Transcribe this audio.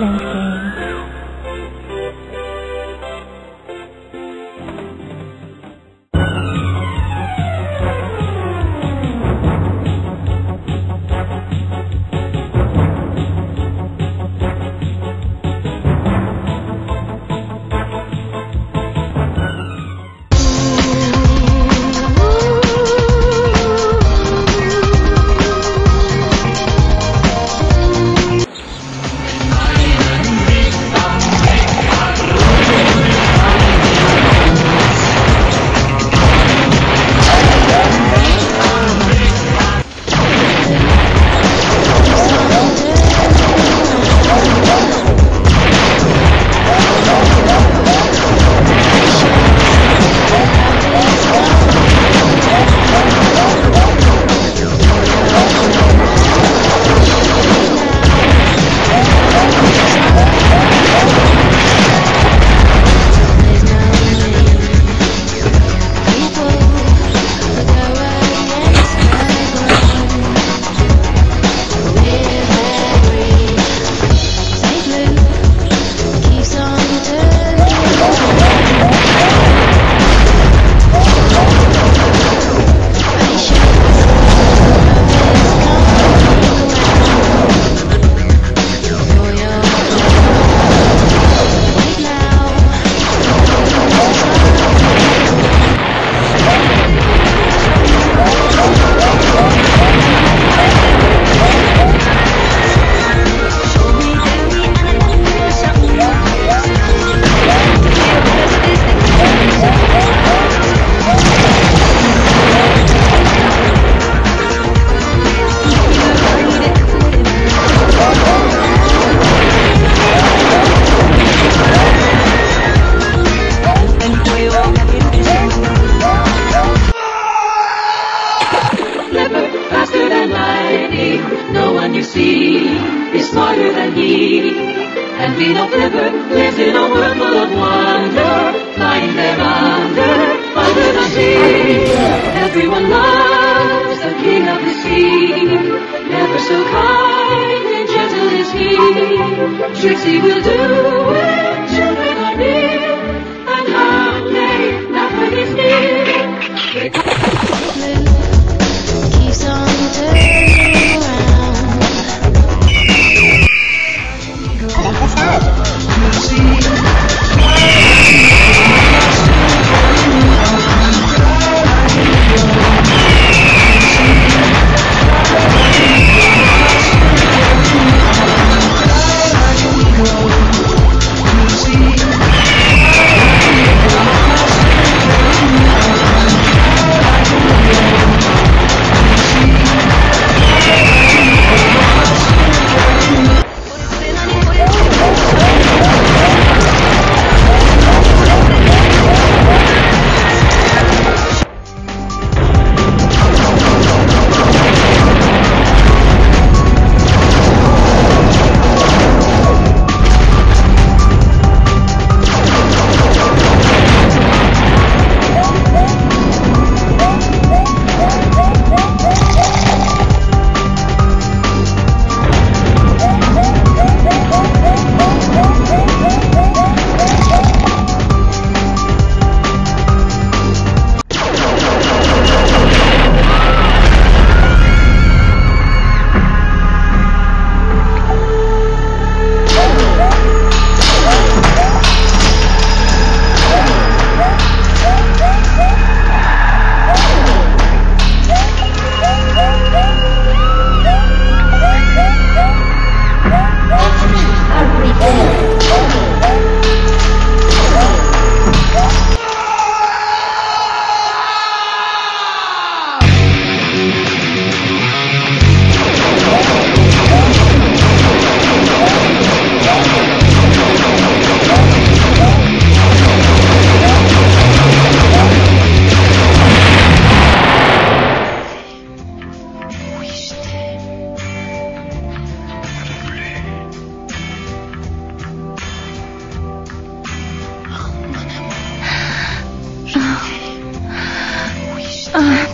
landscape. Be no flipper, lives in a world full of wonder, lying there under, under the sea. Everyone loves the king of the sea, never so kind and gentle is he. Trixie will do Ah,